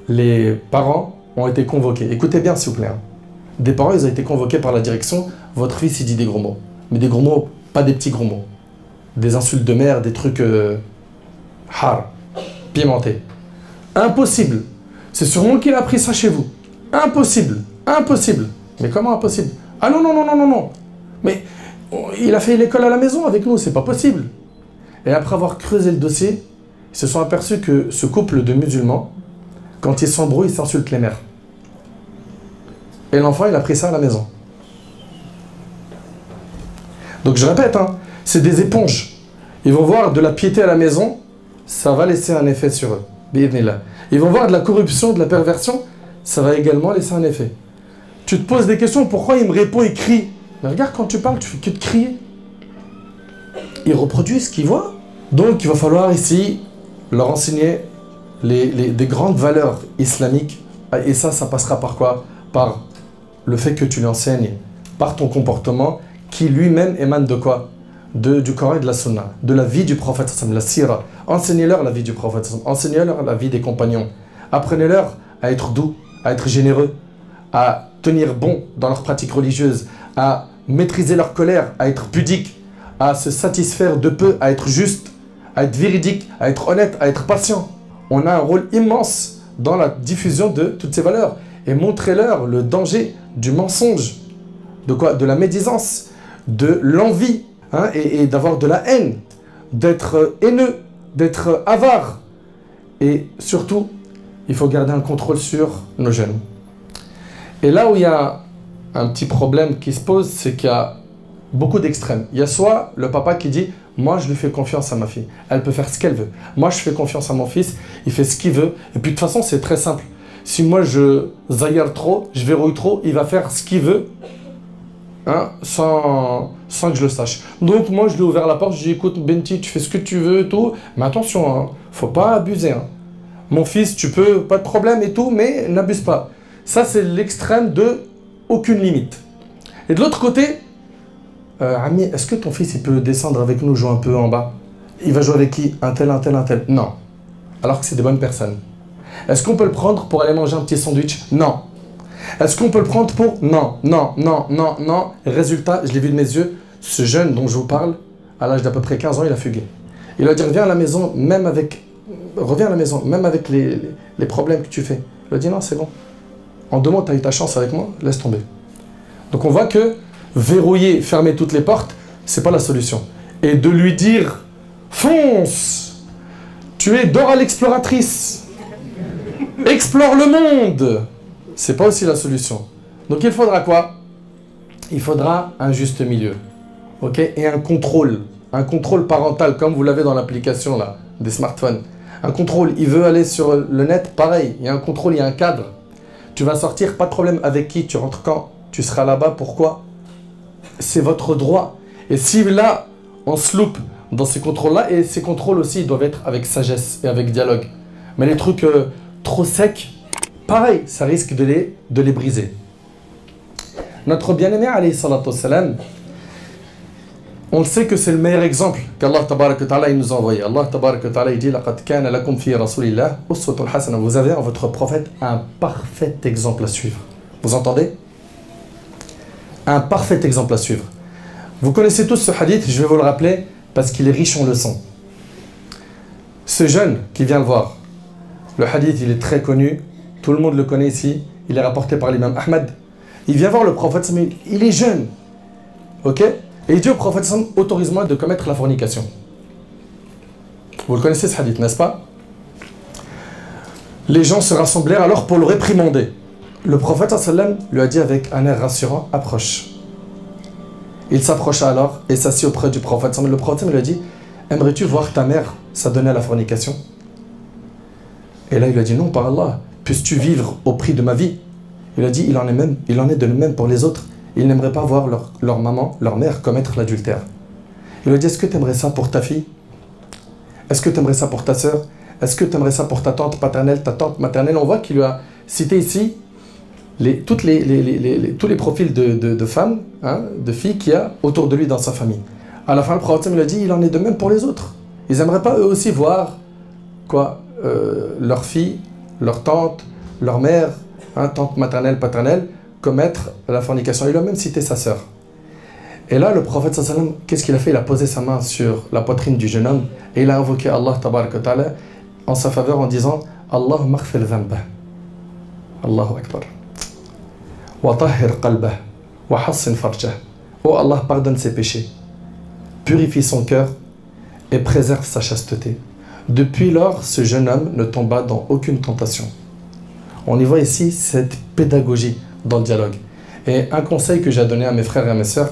les parents ont été convoqués. Écoutez bien, s'il vous plaît. Hein. Des parents, ils ont été convoqués par la direction. Votre fils, il dit des gros mots. Mais des gros mots, pas des petits gros mots. Des insultes de mère, des trucs euh, har, pimentés. Impossible. C'est sûrement qu'il a appris ça chez vous. Impossible. Impossible. Mais comment impossible? Ah non, non, non, non, non, non. Mais il a fait l'école à la maison avec nous, c'est pas possible. Et après avoir creusé le dossier, ils se sont aperçus que ce couple de musulmans, quand ils s'embrouillent, ils s'insultent les mères. Et l'enfant, il a pris ça à la maison. Donc je répète, hein, c'est des éponges. Ils vont voir de la piété à la maison, ça va laisser un effet sur eux. Ils vont voir de la corruption, de la perversion, ça va également laisser un effet. Tu te poses des questions, pourquoi il me répond, il crie? Regarde, quand tu parles, tu fais que de crier. Ils reproduisent ce qu'ils voient. Donc, il va falloir ici leur enseigner les, des grandes valeurs islamiques. Et ça, ça passera par quoi? Par le fait que tu lui enseignes, par ton comportement, qui lui-même émane de quoi? De, Du Coran et de la Sunna, de la vie du prophète, la sira. Enseignez-leur la vie du prophète, enseignez-leur la vie des compagnons. Apprenez-leur à être doux, à être généreux, à tenir bon dans leurs pratiques religieuses, à maîtriser leur colère, à être pudique, à se satisfaire de peu, à être juste, à être véridique, à être honnête, à être patient. On a un rôle immense dans la diffusion de toutes ces valeurs. Et montrez-leur le danger du mensonge, de quoi? De la médisance, de l'envie, hein, et, et d'avoir de la haine, d'être haineux, d'être avare. Et surtout, il faut garder un contrôle sur nos jeunes. Et là où il y a un petit problème qui se pose, c'est qu'il y a beaucoup d'extrêmes. Il y a soit le papa qui dit Moi, je lui fais confiance à ma fille. Elle peut faire ce qu'elle veut. Moi, je fais confiance à mon fils. Il fait ce qu'il veut. Et puis, de toute façon, c'est très simple. Si moi, je zaïre trop, je verrouille trop, il va faire ce qu'il veut hein, sans, sans que je le sache. Donc, moi, je lui ai ouvert la porte. Je lui ai dit Écoute, Benti, tu fais ce que tu veux et tout. Mais attention, hein, faut pas abuser. Hein. Mon fils, tu peux, pas de problème et tout, mais n'abuse pas. Ça, c'est l'extrême de aucune limite. Et de l'autre côté, euh, Ami, est-ce que ton fils il peut descendre avec nous jouer un peu en bas? Il va jouer avec qui? Un tel, un tel, un tel Non. Alors que c'est des bonnes personnes. Est-ce qu'on peut le prendre pour aller manger un petit sandwich? Non. Est-ce qu'on peut le prendre pour? Non, non, non, non, non. Résultat, je l'ai vu de mes yeux, ce jeune dont je vous parle, à l'âge d'à peu près 15 ans, il a fugué. Il a dit Reviens à la maison, même avec. Reviens à la maison, même avec les, les problèmes que tu fais. Il a dit Non, c'est bon. En deux mois, tu as eu ta chance avec moi, laisse tomber. Donc on voit que verrouiller, fermer toutes les portes, c'est pas la solution. Et de lui dire fonce, tu es Dora l'exploratrice, explore le monde, c'est pas aussi la solution. Donc il faudra quoi? Il faudra un juste milieu, ok? Et un contrôle, un contrôle parental comme vous l'avez dans l'application là des smartphones. Un contrôle, il veut aller sur le net, pareil, il y a un contrôle, il y a un cadre. Tu vas sortir, pas de problème avec qui, tu rentres quand, tu seras là-bas, pourquoi? C'est votre droit. Et si là, on se loupe dans ces contrôles-là, et ces contrôles aussi doivent être avec sagesse et avec dialogue. Mais les trucs euh, trop secs, pareil, ça risque de les, de les briser. Notre bien-aimé, alayhi salatu salam, on sait que c'est le meilleur exemple qu'Allah ta'ala nous a envoyé. Allah ta'ala dit Vous avez en votre prophète un parfait exemple à suivre. Vous entendez? Un parfait exemple à suivre. Vous connaissez tous ce hadith, je vais vous le rappeler parce qu'il est riche en leçons. Ce jeune qui vient le voir, le hadith il est très connu, tout le monde le connaît ici, il est rapporté par l'imam Ahmed. Il vient voir le prophète, il est jeune, ok? Et il dit au prophète, autorise-moi de commettre la fornication. Vous le connaissez ce hadith, n'est-ce pas? Les gens se rassemblèrent alors pour le réprimander. Le prophète lui a dit avec un air rassurant, approche. Il s'approcha alors et s'assit auprès du prophète. Le prophète lui a dit, aimerais-tu voir ta mère s'adonner à la fornication? Et là il lui a dit, non, par Allah, puisses-tu vivre au prix de ma vie? Il a dit, il en est, même, il en est de même pour les autres. Ils n'aimeraient pas voir leur, maman, leur mère commettre l'adultère. Il lui dit, est-ce que tu aimerais ça pour ta fille? Est-ce que tu aimerais ça pour ta soeur Est-ce que tu aimerais ça pour ta tante paternelle, ta tante maternelle? On voit qu'il lui a cité ici tous les profils de, femmes, hein, de filles qu'il y a autour de lui dans sa famille. À la fin, le prophète lui a dit, il en est de même pour les autres. Ils n'aimeraient pas eux aussi voir quoi, euh, leur fille, leur tante, leur mère, hein, tante maternelle, paternelle, commettre la fornication. Il a même cité sa sœur. Et là, le prophète qu'est-ce qu'il a fait? Il a posé sa main sur la poitrine du jeune homme et il a invoqué Allah en sa faveur en disant Allah maghfir dhanbah. Allahu Akbar. Oh Allah, pardonne ses péchés, purifie son cœur et préserve sa chasteté. Depuis lors, ce jeune homme ne tomba dans aucune tentation. On y voit ici cette pédagogie dans le dialogue. Et un conseil que j'ai donné à mes frères et à mes sœurs,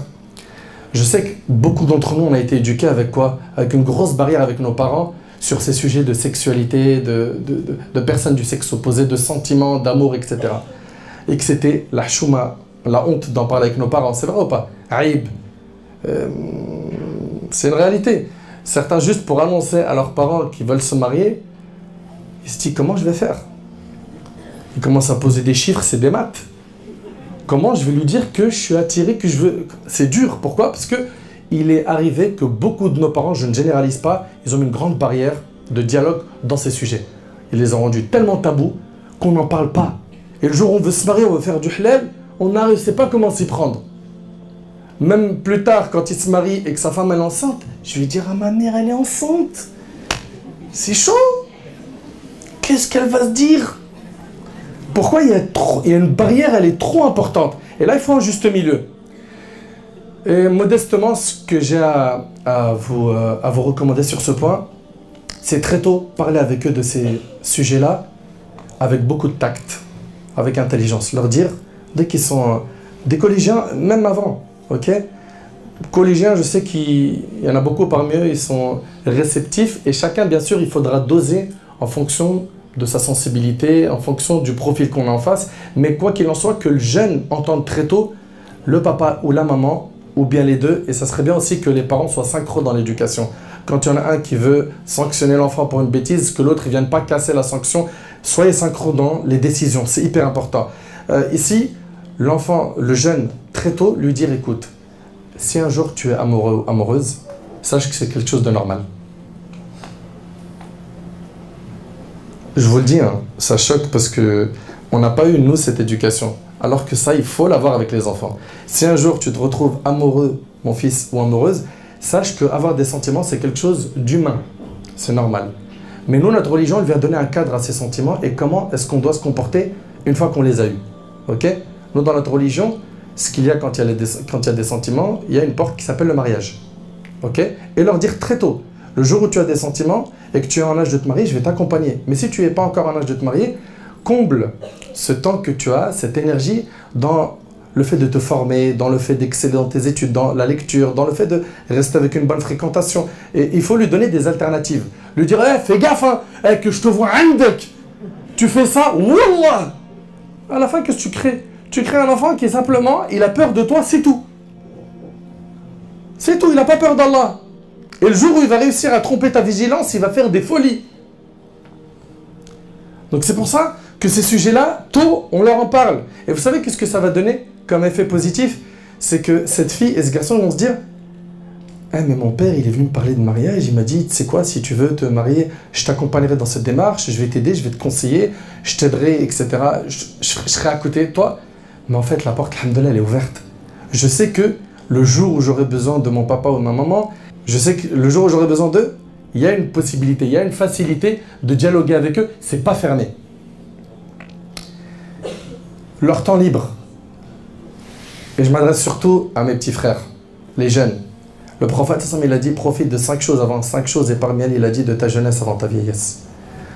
je sais que beaucoup d'entre nous, on a été éduqués avec quoi? Avec une grosse barrière avec nos parents sur ces sujets de sexualité, de, de personnes du sexe opposé, de sentiments, d'amour, etc et que c'était la chouma, la honte d'en parler avec nos parents. C'est vrai ou pas? Aïb. Euh, c'est une réalité. Certains, juste pour annoncer à leurs parents qu'ils veulent se marier, ils se disent comment je vais faire? Ils commencent à poser des chiffres, c'est des maths. Comment je vais lui dire que je suis attiré, que je veux. C'est dur. Pourquoi? Parce que il est arrivé que beaucoup de nos parents, je ne généralise pas, ils ont mis une grande barrière de dialogue dans ces sujets. Ils les ont rendus tellement tabous qu'on n'en parle pas. Et le jour où on veut se marier, on veut faire du halal, on ne sait pas comment s'y prendre. Même plus tard, quand il se marie et que sa femme est enceinte, je vais dire à ma mère, elle est enceinte. C'est chaud. Qu'est-ce qu'elle va se dire? Pourquoi il y, a une barrière, elle est trop importante. Et là, il faut un juste milieu. Et modestement, ce que j'ai à, vous, euh, à vous recommander sur ce point, c'est très tôt parler avec eux de ces sujets-là avec beaucoup de tact avec intelligence. Leur dire, dès qu'ils sont euh, des collégiens, même avant, ok? Collégiens, je sais qu'il y en a beaucoup parmi eux, ils sont réceptifs et chacun, bien sûr, il faudra doser en fonction de sa sensibilité, en fonction du profil qu'on a en face. Mais quoi qu'il en soit, que le jeune entende très tôt le papa ou la maman, ou bien les deux. Et ça serait bien aussi que les parents soient synchro dans l'éducation. Quand il y en a un qui veut sanctionner l'enfant pour une bêtise, que l'autre ne vienne pas casser la sanction soyez synchro dans les décisions, c'est hyper important. Euh, ici, l'enfant, le jeune, très tôt, lui dire écoute, si un jour tu es amoureux ou amoureuse, sache que c'est quelque chose de normal. Je vous le dis, hein, ça choque parce que on n'a pas eu, nous, cette éducation. Alors que ça, il faut l'avoir avec les enfants. Si un jour tu te retrouves amoureux, mon fils, ou amoureuse, sache que avoir des sentiments, c'est quelque chose d'humain. C'est normal. Mais nous, notre religion, elle vient donner un cadre à ces sentiments et comment est-ce qu'on doit se comporter une fois qu'on les a eus. Ok? Nous, dans notre religion, ce qu'il y a quand il y a, quand il y a des sentiments, il y a une porte qui s'appelle le mariage. Ok? Et leur dire très tôt, le jour où tu as des sentiments et que tu es en âge de te marier, je vais t'accompagner. Mais si tu n'es pas encore en âge de te marier, comble ce temps que tu as, cette énergie, dans le fait de te former, dans le fait d'exceller dans tes études, dans la lecture, dans le fait de rester avec une bonne fréquentation. Et il faut lui donner des alternatives. Lui dire, hey, eh, fais gaffe, hein, eh, que je te vois indek. Tu fais ça, wallah. À la fin, qu'est-ce que tu crées? Tu crées un enfant qui est simplement, il a peur de toi, c'est tout. C'est tout, il n'a pas peur d'Allah. Et le jour où il va réussir à tromper ta vigilance, il va faire des folies. Donc c'est pour ça que ces sujets-là, tôt, on leur en parle. Et vous savez qu'est-ce que ça va donner comme effet positif, c'est que cette fille et ce garçon vont se dire ah, mais mon père, il est venu me parler de mariage, il m'a dit, tu sais quoi, si tu veux te marier, je t'accompagnerai dans cette démarche, je vais t'aider, je vais te conseiller, je t'aiderai, etc. Je, serai à côté de toi. Mais en fait, la porte, alhamdoulilah, elle est ouverte. Je sais que le jour où j'aurai besoin de mon papa ou de ma maman, je sais que le jour où j'aurai besoin d'eux, il y a une possibilité, il y a une facilité de dialoguer avec eux, c'est pas fermé. Leur temps libre. Et je m'adresse surtout à mes petits frères, les jeunes. Le prophète, il a dit profite de cinq choses avant cinq choses, et parmi elles, il a dit de ta jeunesse avant ta vieillesse.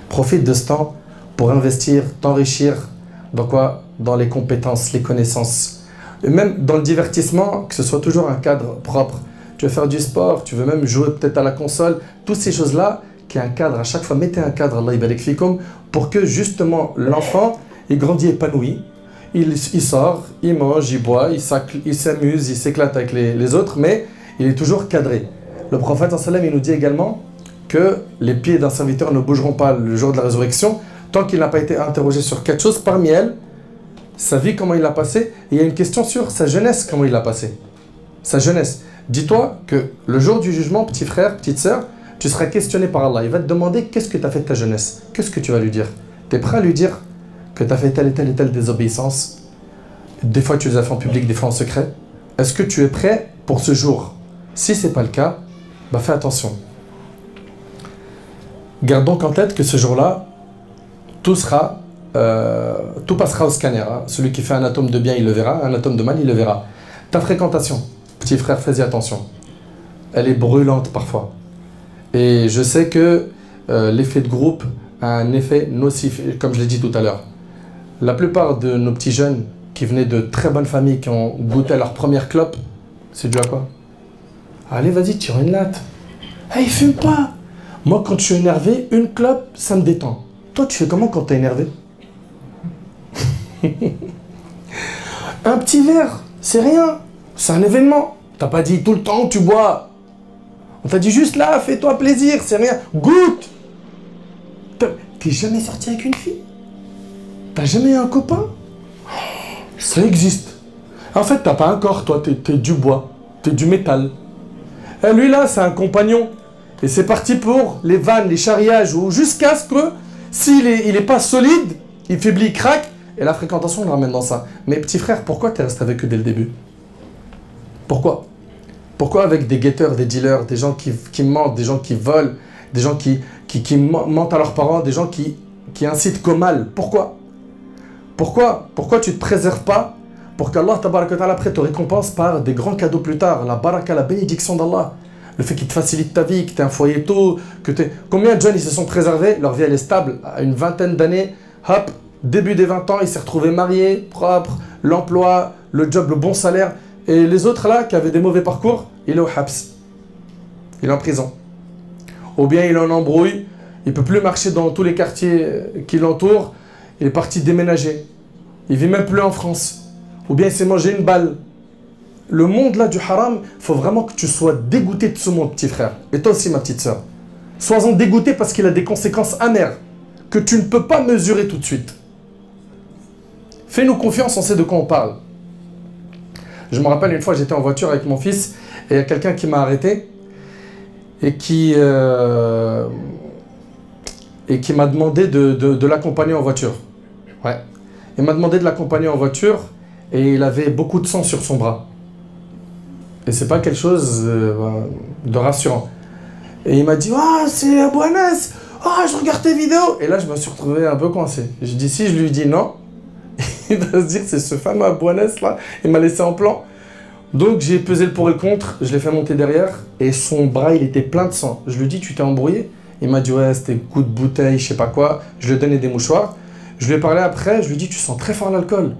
Profite de ce temps pour investir, t'enrichir dans quoi? Dans les compétences, les connaissances. Et même dans le divertissement, que ce soit toujours un cadre propre. Tu veux faire du sport, tu veux même jouer peut-être à la console, toutes ces choses-là, qui est un cadre, à chaque fois, mettez un cadre, Allah pour que justement l'enfant, il grandit épanoui, il, sort, il mange, il boit, il s'amuse, il s'éclate avec les, les, autres, mais il est toujours cadré. Le prophète, il nous dit également que les pieds d'un serviteur ne bougeront pas le jour de la résurrection tant qu'il n'a pas été interrogé sur quelque chose, parmi elles, sa vie, comment il l'a passé, et il y a une question sur sa jeunesse, comment il l'a passé. Sa jeunesse. Dis-toi que le jour du jugement, petit frère, petite sœur, tu seras questionné par Allah. Il va te demander qu'est-ce que tu as fait de ta jeunesse? Qu'est-ce que tu vas lui dire? Tu es prêt à lui dire que tu as fait telle et telle et telle désobéissance? Des fois, tu les as fait en public, des fois en secret. Est-ce que tu es prêt pour ce jour? Si ce n'est pas le cas, bah fais attention. Garde donc en tête que ce jour-là, tout sera, euh, tout passera au scanner. Hein. Celui qui fait un atome de bien, il le verra. Un atome de mal, il le verra. Ta fréquentation, petit frère, fais-y attention. Elle est brûlante parfois. Et je sais que euh, l'effet de groupe a un effet nocif, comme je l'ai dit tout à l'heure. La plupart de nos petits jeunes qui venaient de très bonnes familles, qui ont goûté leur première clope, c'est dû à quoi? Allez, vas-y, tire une latte. Hey, fume pas Moi, quand je suis énervé, une clope, ça me détend. Toi, tu fais comment quand t'es énervé? Un petit verre, c'est rien. C'est un événement. T'as pas dit tout le temps tu bois. On t'a dit juste là, fais-toi plaisir, c'est rien. Goûte T'es jamais sorti avec une fille? T'as jamais eu un copain? Ça existe. En fait, t'as pas un corps, toi, t'es es du bois, t'es du métal. Et eh, lui là, c'est un compagnon. Et c'est parti pour les vannes, les charriages, ou jusqu'à ce que s'il n'est il est pas solide, il faiblit, il craque, et la fréquentation le ramène dans ça. Mais petit frère, pourquoi tu restes avec eux dès le début? Pourquoi? Pourquoi avec des guetteurs, des dealers, des gens qui, mentent, des gens qui volent, des gens qui, mentent à leurs parents, des gens qui, incitent qu'au mal? Pourquoi? Pourquoi Pourquoi tu ne te préserves pas pour qu'Allah après te récompense par des grands cadeaux plus tard, la baraka, la bénédiction d'Allah. Le fait qu'il te facilite ta vie, que tu un foyer tôt, que tu Combien de jeunes ils se sont préservés? Leur vie elle est stable. À une vingtaine d'années, hop, début des 20 ans, il s'est retrouvé marié, propre, l'emploi, le job, le bon salaire. Et les autres là, qui avaient des mauvais parcours, il est au haps. Il est en prison. Ou bien il est en embrouille, il peut plus marcher dans tous les quartiers qui l'entourent, il est parti déménager. Il vit même plus en France. Ou bien il s'est mangé une balle le monde là du haram, il faut vraiment que tu sois dégoûté de ce monde, petit frère. Et toi aussi, ma petite soeur. Sois-en dégoûté parce qu'il a des conséquences amères que tu ne peux pas mesurer tout de suite. Fais-nous confiance, on sait de quoi on parle. Je me rappelle une fois, j'étais en voiture avec mon fils et il y a quelqu'un qui m'a arrêté et qui, euh, et qui m'a demandé de, de l'accompagner en voiture. Ouais. Il m'a demandé de l'accompagner en voiture et il avait beaucoup de sang sur son bras. Et c'est pas quelque chose euh, de rassurant. Et il m'a dit Ah, c'est Abuanas Ah, je regarde tes vidéos Et là, je me suis retrouvé un peu coincé. Je dis Si je lui dis non, il va se dire C'est ce fameux Abuanas là, il m'a laissé en plan. Donc j'ai pesé le pour et le contre, je l'ai fait monter derrière et son bras il était plein de sang. Je lui dis Tu t'es embrouillé? Il m'a dit Ouais, c'était coup de bouteille, je sais pas quoi. Je lui ai donné des mouchoirs. Je lui ai parlé après, je lui ai dit Tu sens très fort l'alcool.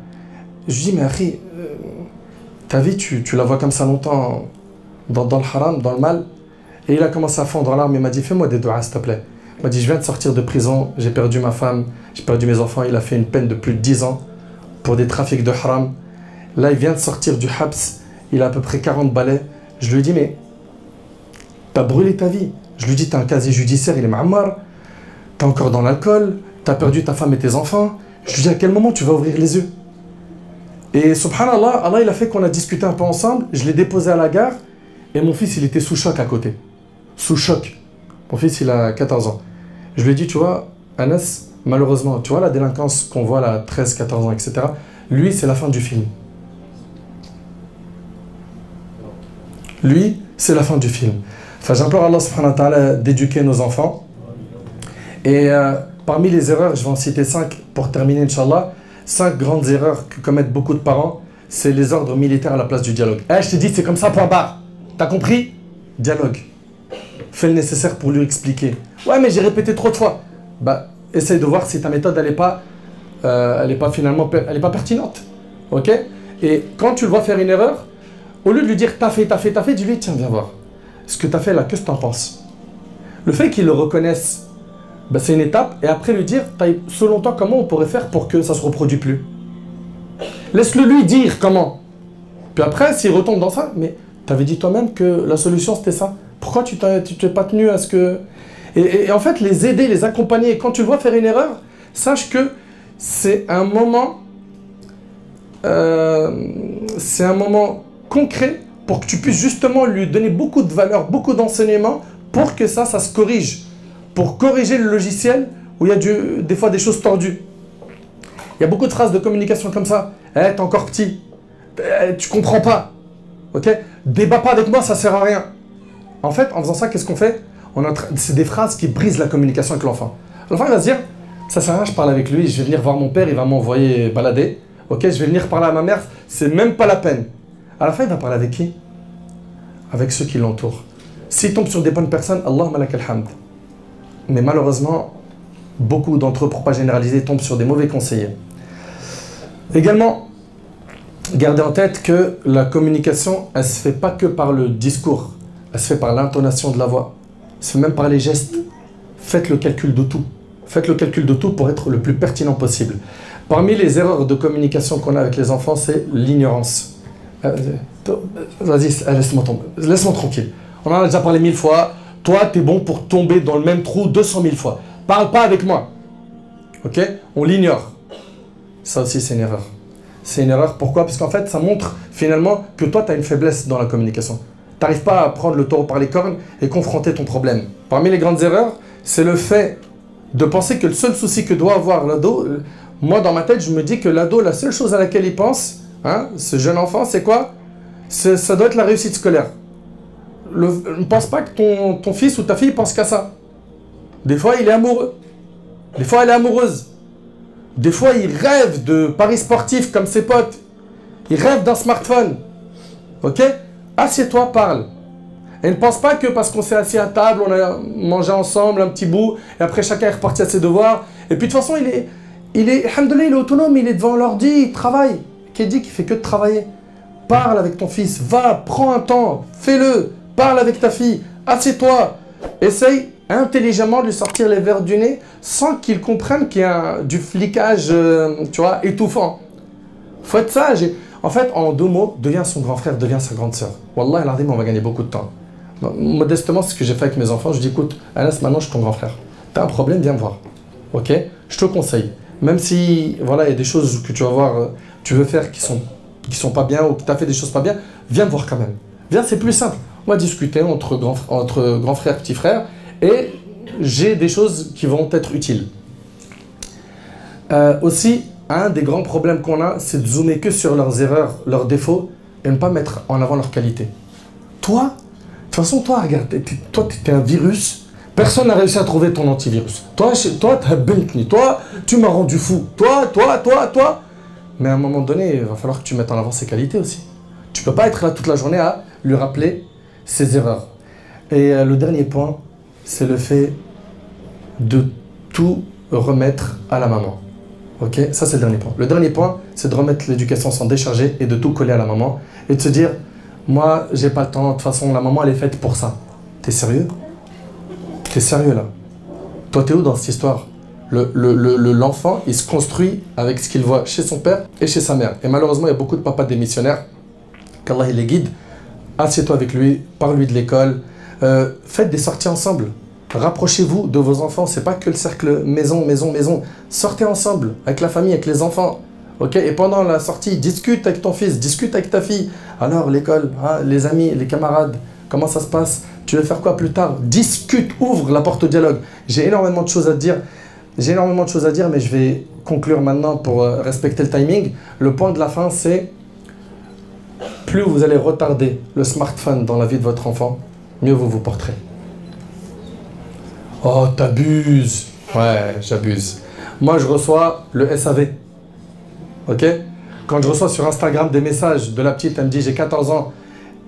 Je lui ai dit Mais Harry, ta vie, tu, la vois comme ça longtemps dans, le haram, dans le mal. Et il a commencé à fondre en larmes. Il m'a dit Fais-moi des doigts, s'il te plaît. Il m'a dit Je viens de sortir de prison, j'ai perdu ma femme, j'ai perdu mes enfants. Il a fait une peine de plus de 10 ans pour des trafics de haram. Là, il vient de sortir du habs. Il a à peu près 40 balais. Je lui dis Mais t'as brûlé ta vie. Je lui dis T'as un casier judiciaire, il est ma'amar. T'es encore dans l'alcool. T'as perdu ta femme et tes enfants. Je lui dis À quel moment tu vas ouvrir les yeux? Et subhanallah, Allah il a fait qu'on a discuté un peu ensemble, je l'ai déposé à la gare, et mon fils il était sous choc à côté. Sous choc. Mon fils il a 14 ans. Je lui ai dit, tu vois, Anas, malheureusement, tu vois la délinquance qu'on voit là, 13, 14 ans, etc. Lui, c'est la fin du film. lui, c'est la fin du film. Enfin, j'implore Allah subhanahu wa d'éduquer nos enfants. Et euh, parmi les erreurs, je vais en citer cinq pour terminer, Inch'Allah. Cinq grandes erreurs que commettent beaucoup de parents, c'est les ordres militaires à la place du dialogue. Eh, je t'ai dit, c'est comme ça, point barre. T'as compris? Dialogue. Fais le nécessaire pour lui expliquer. Ouais, mais j'ai répété trop de fois. Bah, essaye de voir si ta méthode, n'est pas, euh, pas finalement, elle pas pertinente. Ok? Et quand tu le vois faire une erreur, au lieu de lui dire t'as fait, t'as fait, t'as fait, dis-lui tiens, viens voir. Ce que t'as fait là, qu'est-ce que t'en penses? Le fait qu'il le reconnaisse, bah, c'est une étape. Et après lui dire, selon toi, comment on pourrait faire pour que ça se reproduise plus? Laisse-le lui dire comment. Puis après, s'il retombe dans ça, mais t'avais dit toi-même que la solution c'était ça. Pourquoi tu t'es pas tenu à ce que... Et, en fait, les aider, les accompagner. quand tu le vois faire une erreur, sache que c'est un moment... Euh, c'est un moment concret pour que tu puisses justement lui donner beaucoup de valeur, beaucoup d'enseignements pour que ça, ça se corrige. Pour corriger le logiciel où il y a des fois des choses tordues. Il y a beaucoup de phrases de communication comme ça. Eh, t'es encore petit. Eh, tu comprends pas. Ok? Débat pas avec moi, ça sert à rien. En fait, en faisant ça, qu'est-ce qu'on fait? C'est des phrases qui brisent la communication avec l'enfant. L'enfant, va se dire, ça sert à rien, je parle avec lui, je vais venir voir mon père, il va m'envoyer balader. Ok, je vais venir parler à ma mère, c'est même pas la peine. À la fin, il va parler avec qui? Avec ceux qui l'entourent. S'il tombe sur des bonnes personnes, Allah malak hamd. Mais malheureusement, beaucoup d'entre eux, pour pas généraliser, tombent sur des mauvais conseillers. Également, gardez en tête que la communication, elle se fait pas que par le discours, elle se fait par l'intonation de la voix, fait même par les gestes. Faites le calcul de tout. Faites le calcul de tout pour être le plus pertinent possible. Parmi les erreurs de communication qu'on a avec les enfants, c'est l'ignorance. Euh, vas-y, laisse-moi Laisse-moi tranquille. On en a déjà parlé mille fois. Toi, tu es bon pour tomber dans le même trou 200 000 fois. Parle pas avec moi. Ok? On l'ignore. Ça aussi, c'est une erreur. C'est une erreur. Pourquoi? Parce qu'en fait, ça montre finalement que toi, tu as une faiblesse dans la communication. Tu n'arrives pas à prendre le taureau par les cornes et confronter ton problème. Parmi les grandes erreurs, c'est le fait de penser que le seul souci que doit avoir l'ado, moi dans ma tête, je me dis que l'ado, la seule chose à laquelle il pense, Hein, ce jeune enfant, c'est quoi? Ça doit être la réussite scolaire. ne pense pas que ton, ton fils ou ta fille pense qu'à ça. Des fois, il est amoureux. Des fois, elle est amoureuse. Des fois, il rêve de paris sportifs comme ses potes. Il rêve d'un smartphone. Ok? Assieds-toi, parle. Et ne pense pas que parce qu'on s'est assis à table, on a mangé ensemble un petit bout, et après chacun est reparti à ses devoirs. Et puis de toute façon, il est, il est, il est autonome, il est devant l'ordi, il travaille qui dit fait que de travailler. Parle avec ton fils, va, prends un temps, fais-le, parle avec ta fille, assieds-toi, essaye intelligemment de lui sortir les verres du nez sans qu'il comprenne qu'il y a du flicage, euh, tu vois, étouffant. Faut être sage. En fait, en deux mots, deviens son grand frère, deviens sa grande sœur. Wallah, on va gagner beaucoup de temps. Modestement, c'est ce que j'ai fait avec mes enfants. Je dis, écoute, Anas, maintenant, je suis ton grand frère. T'as un problème, viens me voir. Ok? Je te conseille. Même si, voilà, il y a des choses que tu vas voir euh, tu veux faire qui sont, sont pas bien ou que tu as fait des choses pas bien, viens me voir quand même. Viens, c'est plus simple. On va discuter entre grands entre grand frère, petit frère, et j'ai des choses qui vont être utiles. Euh, aussi, un des grands problèmes qu'on a, c'est de zoomer que sur leurs erreurs, leurs défauts, et ne pas mettre en avant leurs qualités. Toi, de toute façon, toi, regarde, toi, tu es un virus. Personne n'a réussi à trouver ton antivirus. Toi, toi, Toi, tu m'as rendu fou. Toi, toi, toi, toi. Mais à un moment donné, il va falloir que tu mettes en avant ses qualités aussi. Tu peux pas être là toute la journée à lui rappeler ses erreurs. Et euh, le dernier point, c'est le fait de tout remettre à la maman. Ok Ça, c'est le dernier point. Le dernier point, c'est de remettre l'éducation sans décharger et de tout coller à la maman. Et de se dire, moi, j'ai pas le temps. De toute façon, la maman, elle est faite pour ça. T'es sérieux? T'es sérieux là? Toi, t'es où dans cette histoire? L'enfant, il se construit avec ce qu'il voit chez son père et chez sa mère. Et malheureusement, il y a beaucoup de papas démissionnaires, qu'Allah les guide. Assieds-toi avec lui, parle-lui de l'école, euh, faites des sorties ensemble. Rapprochez-vous de vos enfants, c'est pas que le cercle maison, maison, maison. Sortez ensemble, avec la famille, avec les enfants. ok? Et pendant la sortie, discute avec ton fils, discute avec ta fille. Alors, l'école, hein, les amis, les camarades, comment ça se passe? Tu veux faire quoi plus tard? Discute, ouvre la porte au dialogue. J'ai énormément de choses à te dire. J'ai énormément de choses à dire, mais je vais conclure maintenant pour euh, respecter le timing. Le point de la fin, c'est plus vous allez retarder le smartphone dans la vie de votre enfant, mieux vous vous porterez. Oh, t'abuses. Ouais, j'abuse. Moi, je reçois le SAV. Ok? Quand je reçois sur Instagram des messages de la petite, elle me dit j'ai 14 ans,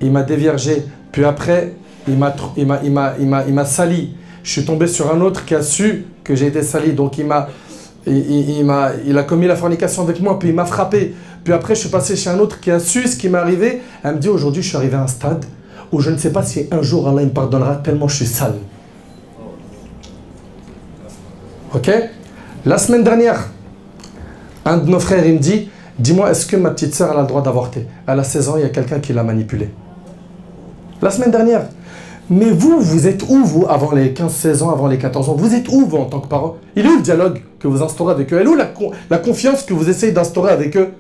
il m'a déviergé, puis après, il m'a sali. Je suis tombé sur un autre qui a su que j'ai été sali, donc il m'a a commis la fornication avec moi, puis il m'a frappé. Puis après, je suis passé chez un autre qui a su ce qui m'est arrivé. Elle me dit aujourd'hui, je suis arrivé à un stade où je ne sais pas si un jour Allah me pardonnera tellement je suis sale. Ok? La semaine dernière, un de nos frères, il me dit Dis-moi, est-ce que ma petite soeur a le droit d'avorter Elle a 16 ans, il y a quelqu'un qui l'a manipulée. La semaine dernière. Mais vous, vous êtes où, vous, avant les 15-16 ans, avant les 14 ans? Vous êtes où, vous, en tant que parent Il est où le dialogue que vous instaurez avec eux? Elle est où la, la confiance que vous essayez d'instaurer avec eux?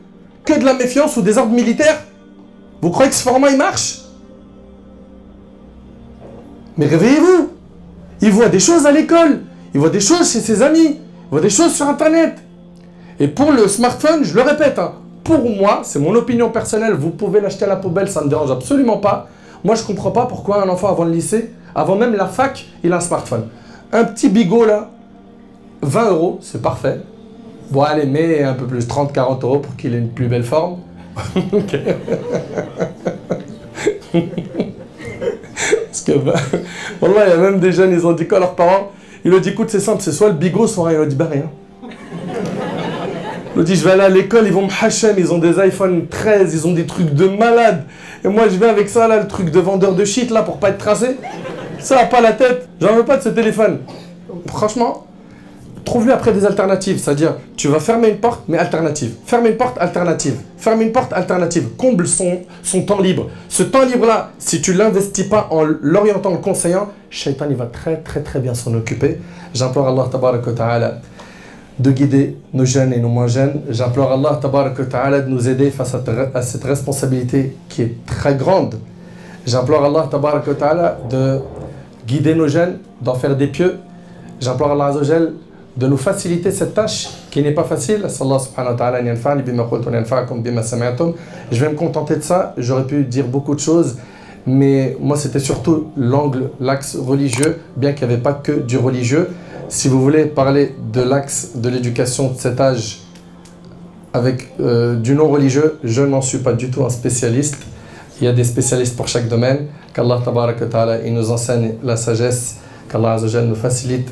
Que de la méfiance ou des ordres militaires? Vous croyez que ce format, il marche? Mais réveillez-vous. Il voit des choses à l'école, il voit des choses chez ses amis, il voit des choses sur Internet. Et pour le smartphone, je le répète, hein, pour moi, c'est mon opinion personnelle, vous pouvez l'acheter à la poubelle, ça ne me dérange absolument pas. Moi, je ne comprends pas pourquoi un enfant avant le lycée, avant même la fac, il a un smartphone. Un petit bigot là, 20 euros, c'est parfait. Bon, allez, mets un peu plus, 30, 40 euros pour qu'il ait une plus belle forme. ok. Parce que, bah, voilà, il y a même des jeunes, ils ont dit quoi à leurs parents? Ils leur dit, écoute, c'est simple, c'est soit le bigot, soit rien. Ils leur dit, bah rien. Ils dit, je vais aller à l'école, ils vont me hachem, ils ont des iPhone 13, ils ont des trucs de malade. Et moi, je vais avec ça, là, le truc de vendeur de shit, là, pour pas être tracé. Ça a pas la tête. J'en veux pas de ce téléphone. Franchement, trouve-lui après des alternatives. C'est-à-dire, tu vas fermer une porte, mais alternative. Fermer une porte, alternative. Fermer une porte, alternative. Comble son, son temps libre. Ce temps libre-là, si tu l'investis pas en l'orientant, en le conseillant, Shaitan, il va très, très, très bien s'en occuper. J'implore Allah, ta'ala, de guider nos jeunes et nos moins jeunes. J'implore Allah ta'ala, de nous aider face à, cette responsabilité qui est très grande. J'implore Allah ta'ala, de guider nos jeunes, d'en faire des pieux. J'implore Allah de nous faciliter cette tâche qui n'est pas facile. Je vais me contenter de ça. J'aurais pu dire beaucoup de choses, mais moi c'était surtout l'angle, l'axe religieux, bien qu'il n'y avait pas que du religieux. Si vous voulez parler de l'axe de l'éducation de cet âge avec euh, du non religieux, je n'en suis pas du tout un spécialiste. Il y a des spécialistes pour chaque domaine. Qu'Allah il nous enseigne la sagesse, qu'Allah nous facilite